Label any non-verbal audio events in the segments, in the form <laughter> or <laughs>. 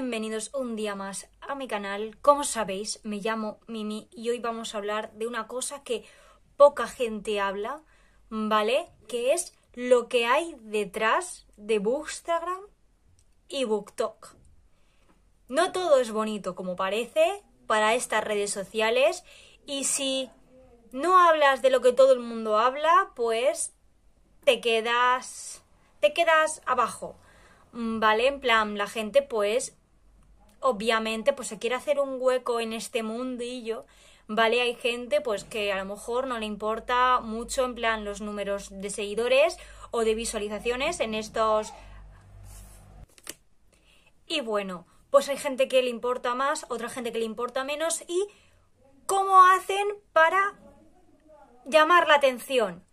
bienvenidos un día más a mi canal. Como sabéis, me llamo Mimi y hoy vamos a hablar de una cosa que poca gente habla, ¿vale? Que es lo que hay detrás de Bookstagram y BookTok. No todo es bonito como parece para estas redes sociales y si no hablas de lo que todo el mundo habla, pues te quedas te quedas abajo. ¿Vale? En plan, la gente pues obviamente pues se quiere hacer un hueco en este mundillo, ¿vale? Hay gente pues que a lo mejor no le importa mucho en plan los números de seguidores o de visualizaciones en estos y bueno, pues hay gente que le importa más, otra gente que le importa menos y ¿cómo hacen para llamar la atención?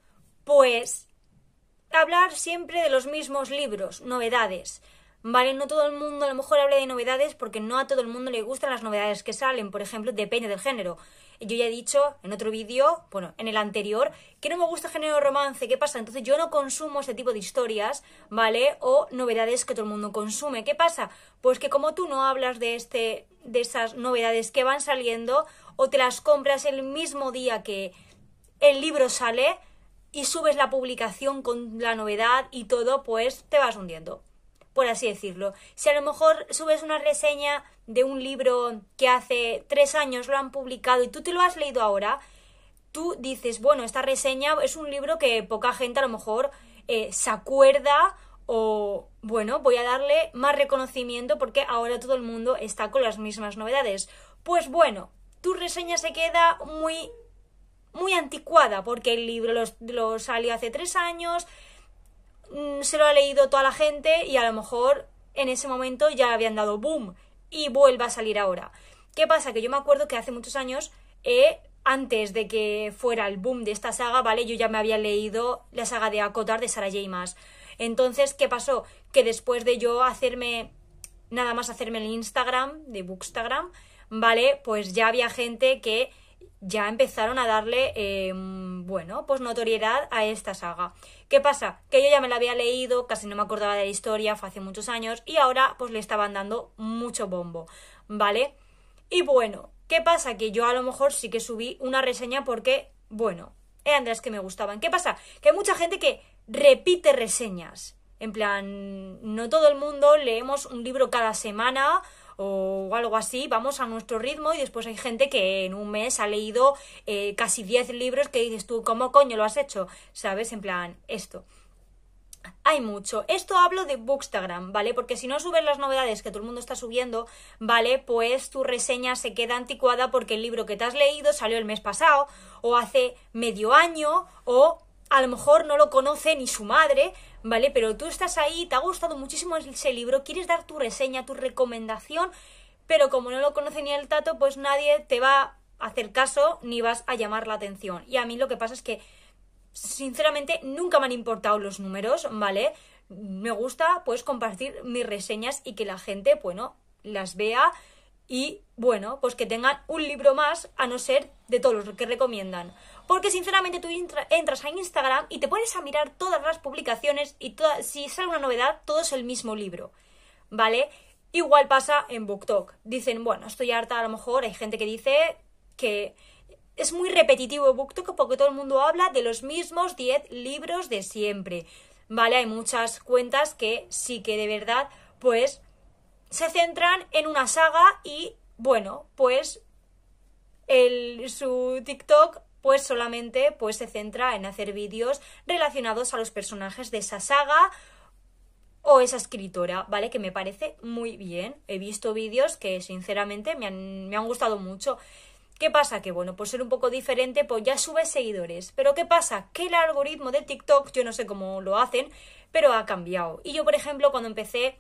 Pues hablar siempre de los mismos libros, novedades. ¿Vale? No todo el mundo a lo mejor habla de novedades porque no a todo el mundo le gustan las novedades que salen. Por ejemplo, depende del género. Yo ya he dicho en otro vídeo, bueno, en el anterior, que no me gusta el género romance. ¿Qué pasa? Entonces yo no consumo este tipo de historias, ¿vale? O novedades que todo el mundo consume. ¿Qué pasa? Pues que como tú no hablas de este, de esas novedades que van saliendo, o te las compras el mismo día que el libro sale, y subes la publicación con la novedad y todo, pues te vas hundiendo, por así decirlo. Si a lo mejor subes una reseña de un libro que hace tres años lo han publicado y tú te lo has leído ahora, tú dices, bueno, esta reseña es un libro que poca gente a lo mejor eh, se acuerda o, bueno, voy a darle más reconocimiento porque ahora todo el mundo está con las mismas novedades. Pues bueno, tu reseña se queda muy muy anticuada, porque el libro lo, salió hace tres años, se lo ha leído toda la gente y a lo mejor en ese momento ya habían dado boom y vuelve a salir ahora. ¿Qué pasa? Que yo me acuerdo que hace muchos años, eh, antes de que fuera el boom de esta saga, ¿vale? Yo ya me había leído la saga de Acotar de Sarah J. Maas. Entonces, ¿qué pasó? Que después de yo hacerme, nada más hacerme el Instagram, de Bookstagram, ¿vale? Pues ya había gente que ya empezaron a darle, em, bueno, pues notoriedad a esta saga. ¿Qué pasa? Que yo ya me la había leído, casi no me acordaba de la historia, fue hace muchos años, y ahora pues le estaban dando mucho bombo, ¿vale? Y bueno, ¿qué pasa? Que yo a lo mejor sí que subí una reseña porque, bueno, eran de las que me gustaban. ¿Qué pasa? Que hay mucha gente que repite reseñas. En plan, no todo el mundo leemos un libro cada semana o algo así, vamos a nuestro ritmo y después hay gente que en un mes ha leído eh, casi 10 libros que dices tú, ¿cómo coño lo has hecho? ¿Sabes? En plan, esto. Hay mucho. Esto hablo de Bookstagram, ¿vale? Porque si no subes las novedades que todo el mundo está subiendo, ¿vale? Pues tu reseña se queda anticuada porque el libro que te has leído salió el mes pasado, o hace medio año, o a lo mejor no lo conoce ni su madre, ¿vale? Pero tú estás ahí, te ha gustado muchísimo ese libro, quieres dar tu reseña, tu recomendación, pero como no lo conoce ni el tato, pues nadie te va a hacer caso ni vas a llamar la atención. Y a mí lo que pasa es que, sinceramente, nunca me han importado los números, ¿vale? Me gusta, pues, compartir mis reseñas y que la gente, bueno, las vea y, bueno, pues que tengan un libro más a no ser de todos los que recomiendan. Porque sinceramente tú entras a Instagram y te pones a mirar todas las publicaciones y si sale una novedad, todo es el mismo libro. ¿Vale? Igual pasa en BookTok. Dicen, bueno, estoy harta, a lo mejor hay gente que dice que es muy repetitivo BookTok porque todo el mundo habla de los mismos 10 libros de siempre. ¿Vale? Hay muchas cuentas que sí que de verdad, pues, se centran en una saga y, bueno, pues el, su TikTok pues solamente pues se centra en hacer vídeos relacionados a los personajes de esa saga o esa escritora, ¿vale? Que me parece muy bien. He visto vídeos que sinceramente me han, me han gustado mucho. ¿Qué pasa? Que bueno, por ser un poco diferente, pues ya sube seguidores. Pero ¿qué pasa? Que el algoritmo de TikTok, yo no sé cómo lo hacen, pero ha cambiado. Y yo, por ejemplo, cuando empecé,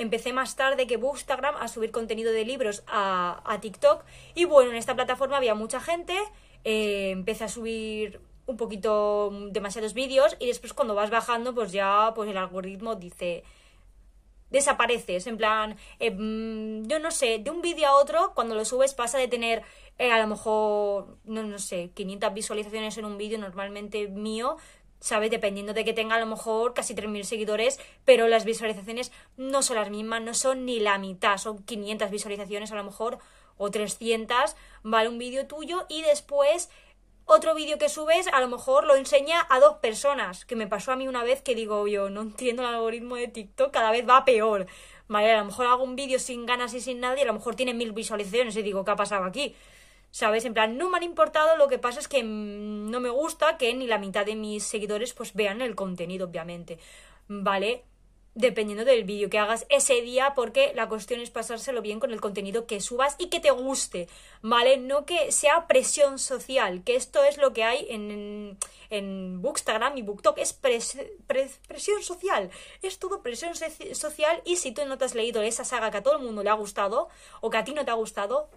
empecé más tarde que Bookstagram a subir contenido de libros a, TikTok. Y bueno, en esta plataforma había mucha gente. Eh, empecé a subir un poquito mm, demasiados vídeos. Y después cuando vas bajando pues ya pues el algoritmo dice desapareces. En plan eh, mm, yo no sé de un vídeo a otro cuando lo subes pasa de tener eh, a lo mejor no, no sé 500 visualizaciones en un vídeo normalmente mío ¿sabes? Dependiendo de que tenga a lo mejor casi 3.000 seguidores, pero las visualizaciones no son las mismas, no son ni la mitad, son 500 visualizaciones a lo mejor o 300, ¿vale? Un vídeo tuyo y después otro vídeo que subes a lo mejor lo enseña a dos personas, que me pasó a mí una vez que digo yo, no entiendo el algoritmo de TikTok, cada vez va peor. Vale, a lo mejor hago un vídeo sin ganas y sin nadie, a lo mejor tiene mil visualizaciones y digo, ¿qué ha pasado aquí? ¿Sabes? En plan, no me han importado, lo que pasa es que mm, no me gusta que ni la mitad de mis seguidores pues vean el contenido, obviamente. ¿Vale? Dependiendo del vídeo que hagas ese día, porque la cuestión es pasárselo bien con el contenido que subas y que te guste, ¿vale? No que sea presión social, que esto es lo que hay en, en Bookstagram y BookTok, es presión social, es todo presión social y si tú no te has leído esa saga que a todo el mundo le ha gustado o que a ti no te ha gustado,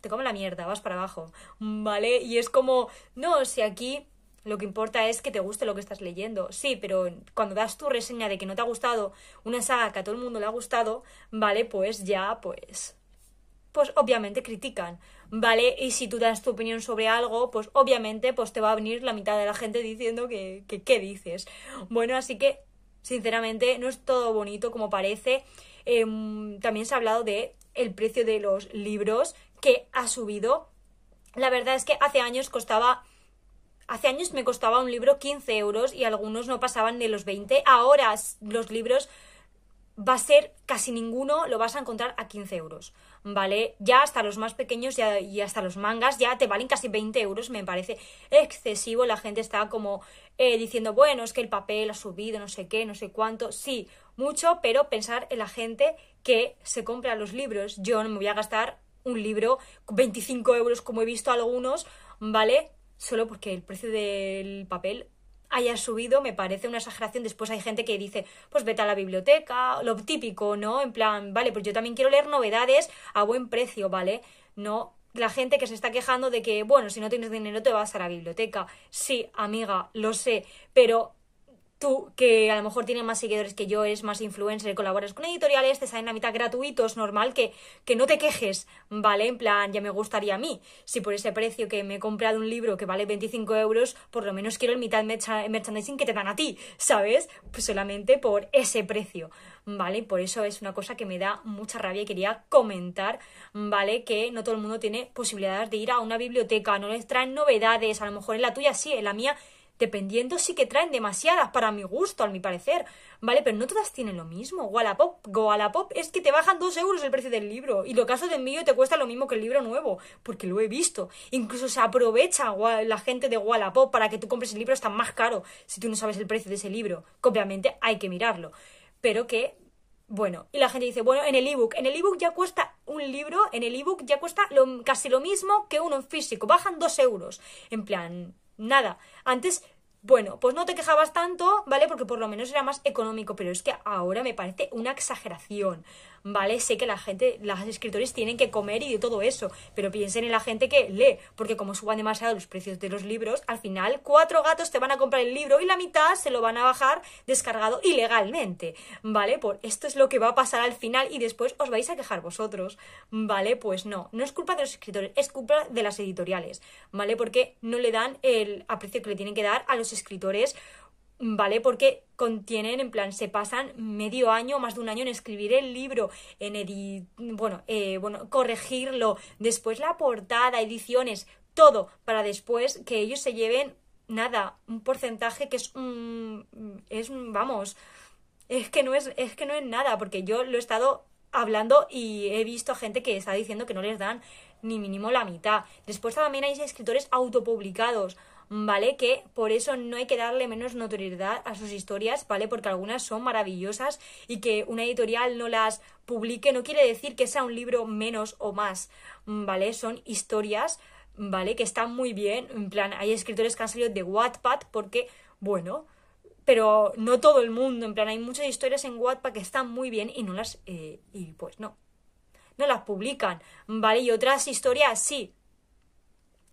te come la mierda, vas para abajo, ¿vale? Y es como, no, si aquí lo que importa es que te guste lo que estás leyendo. Sí, pero cuando das tu reseña de que no te ha gustado una saga que a todo el mundo le ha gustado, ¿vale? Pues ya, pues... Pues obviamente critican, ¿vale? Y si tú das tu opinión sobre algo, pues obviamente pues te va a venir la mitad de la gente diciendo que, ¿qué dices? Bueno, así que, sinceramente, no es todo bonito como parece. Em, también se ha hablado de el precio de los libros que ha subido. La verdad es que hace años costaba Hace años me costaba un libro 15 euros y algunos no pasaban de los 20. Ahora los libros va a ser casi ninguno, lo vas a encontrar a 15 euros, ¿vale? Ya hasta los más pequeños ya, y hasta los mangas ya te valen casi 20 euros, me parece excesivo. La gente está como eh, diciendo, bueno, es que el papel ha subido, no sé qué, no sé cuánto. Sí, mucho, pero pensar en la gente que se compra los libros. Yo no me voy a gastar un libro 25 euros como he visto algunos, ¿vale? Solo porque el precio del papel haya subido me parece una exageración. Después hay gente que dice, pues vete a la biblioteca, lo típico, ¿no? En plan, vale, pues yo también quiero leer novedades a buen precio, ¿vale? No la gente que se está quejando de que, bueno, si no tienes dinero te vas a la biblioteca. Sí, amiga, lo sé, pero tú, que a lo mejor tienes más seguidores que yo, eres más influencer, colaboras con editoriales, te salen a mitad gratuitos, normal que, que no te quejes, ¿vale? En plan, ya me gustaría a mí. Si por ese precio que me he comprado un libro que vale 25 euros, por lo menos quiero el mitad merchandising que te dan a ti, ¿sabes? Pues solamente por ese precio, ¿vale? Por eso es una cosa que me da mucha rabia y quería comentar, ¿vale? Que no todo el mundo tiene posibilidades de ir a una biblioteca, no les traen novedades, a lo mejor en la tuya sí, en la mía dependiendo sí que traen demasiadas para mi gusto, a mi parecer, ¿vale? Pero no todas tienen lo mismo. Wallapop, Wallapop es que te bajan dos euros el precio del libro y lo caso de envío te cuesta lo mismo que el libro nuevo, porque lo he visto. Incluso se aprovecha la gente de Wallapop para que tú compres el libro está más caro si tú no sabes el precio de ese libro, obviamente hay que mirarlo. Pero que bueno, y la gente dice, bueno, en el ebook, en el ebook ya cuesta un libro, en el ebook ya cuesta lo, casi lo mismo que uno en físico, bajan dos euros. En plan, nada. Antes bueno, pues no te quejabas tanto, ¿vale? Porque por lo menos era más económico, pero es que ahora me parece una exageración, ¿vale? Sé que la gente, los escritores tienen que comer y de todo eso, pero piensen en la gente que lee, porque como suban demasiado los precios de los libros, al final cuatro gatos te van a comprar el libro y la mitad se lo van a bajar descargado ilegalmente, ¿vale? Por esto es lo que va a pasar al final y después os vais a quejar vosotros, ¿vale? Pues no, no es culpa de los escritores, es culpa de las editoriales, ¿vale? Porque no le dan el aprecio que le tienen que dar a los escritores, ¿vale? Porque contienen, en plan, se pasan medio año, más de un año en escribir el libro, en edit bueno, eh, bueno, corregirlo, después la portada, ediciones, todo, para después que ellos se lleven nada, un porcentaje que es un, es vamos, es que no es, es que no es nada, porque yo lo he estado hablando y he visto gente que está diciendo que no les dan ni mínimo la mitad. Después también hay escritores autopublicados. ¿Vale? Que por eso no hay que darle menos notoriedad a sus historias, ¿vale? Porque algunas son maravillosas y que una editorial no las publique no quiere decir que sea un libro menos o más, ¿vale? Son historias, ¿vale? Que están muy bien, en plan, hay escritores que han salido de Wattpad porque, bueno, pero no todo el mundo, en plan, hay muchas historias en Wattpad que están muy bien y no las, eh, y pues no, no las publican, ¿vale? Y otras historias sí,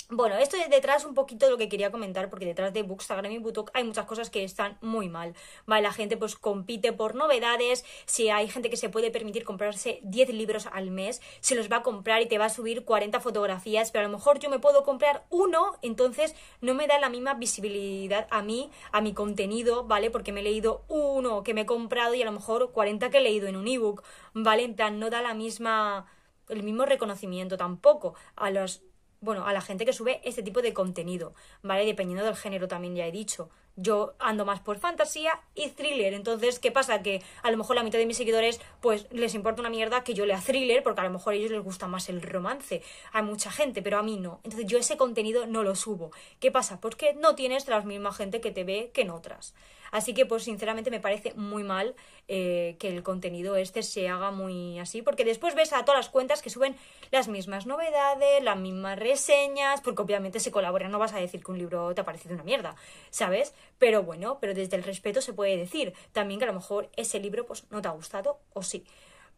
bueno, esto es detrás un poquito de lo que quería comentar, porque detrás de Bookstagram y Bootok hay muchas cosas que están muy mal. Vale, la gente pues compite por novedades, si hay gente que se puede permitir comprarse 10 libros al mes, se los va a comprar y te va a subir 40 fotografías, pero a lo mejor yo me puedo comprar uno, entonces no me da la misma visibilidad a mí, a mi contenido, ¿vale? Porque me he leído uno que me he comprado y a lo mejor 40 que he leído en un ebook, ¿vale? En plan, no da la misma el mismo reconocimiento tampoco a los bueno, a la gente que sube este tipo de contenido, ¿vale? Dependiendo del género también ya he dicho. Yo ando más por fantasía y thriller, entonces, ¿qué pasa? Que a lo mejor la mitad de mis seguidores, pues, les importa una mierda que yo lea thriller, porque a lo mejor a ellos les gusta más el romance. Hay mucha gente, pero a mí no. Entonces yo ese contenido no lo subo. ¿Qué pasa? Pues que no tienes la misma gente que te ve que en otras. Así que, pues sinceramente me parece muy mal eh, que el contenido este se haga muy así, porque después ves a todas las cuentas que suben las mismas novedades, las mismas reseñas, porque obviamente se colabora, no vas a decir que un libro te ha parecido una mierda, ¿sabes? Pero bueno, pero desde el respeto se puede decir también que a lo mejor ese libro pues no te ha gustado o sí.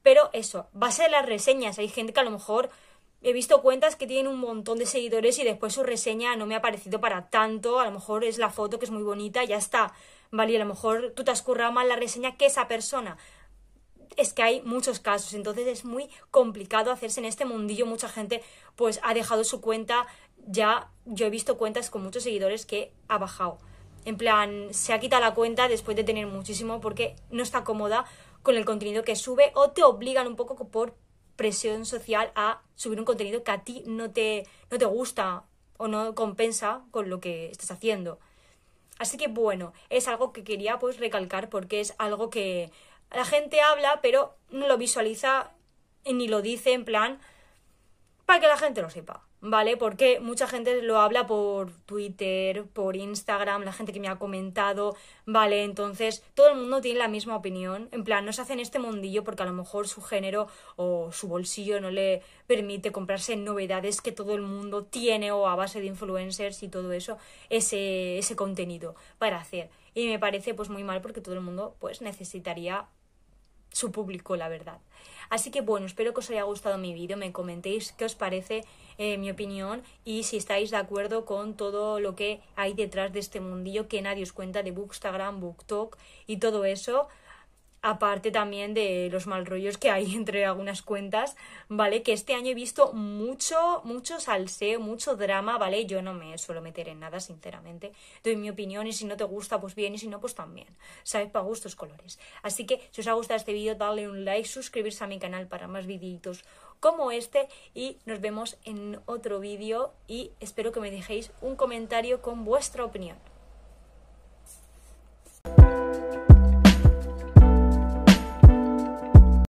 Pero eso, base de las reseñas, hay gente que a lo mejor he visto cuentas que tienen un montón de seguidores y después su reseña no me ha parecido para tanto, a lo mejor es la foto que es muy bonita ya está. ¿Vale? Y a lo mejor tú te has currado mal la reseña que esa persona. Es que hay muchos casos, entonces es muy complicado hacerse en este mundillo. Mucha gente pues ha dejado su cuenta, ya yo he visto cuentas con muchos seguidores que ha bajado. En plan, se ha quitado la cuenta después de tener muchísimo porque no está cómoda con el contenido que sube o te obligan un poco por presión social a subir un contenido que a ti no te, no te gusta o no compensa con lo que estás haciendo. Así que bueno, es algo que quería pues recalcar porque es algo que la gente habla pero no lo visualiza ni lo dice en plan para que la gente lo sepa. ¿vale? Porque mucha gente lo habla por Twitter, por Instagram, la gente que me ha comentado, ¿vale? Entonces, todo el mundo tiene la misma opinión. En plan, no se hace en este mundillo porque a lo mejor su género o su bolsillo no le permite comprarse novedades que todo el mundo tiene o a base de influencers y todo eso, ese, ese contenido para hacer. Y me parece pues muy mal porque todo el mundo pues necesitaría su público, la verdad. Así que bueno, espero que os haya gustado mi vídeo, me comentéis qué os parece eh, mi opinión y si estáis de acuerdo con todo lo que hay detrás de este mundillo que nadie os cuenta de Bookstagram, BookTok y todo eso aparte también de los mal rollos que hay <laughs> entre algunas cuentas, ¿vale? Que este año he visto mucho, mucho salseo, mucho drama, ¿vale? Yo no me suelo meter en nada, sinceramente. Doy mi opinión y si no te gusta, pues bien, y si no, pues también. ¿Sabes? Para gustos colores. Así que si os ha gustado este vídeo, dale un like, suscribirse a mi canal para más videitos como este y nos vemos en otro vídeo y espero que me dejéis un comentario con vuestra opinión.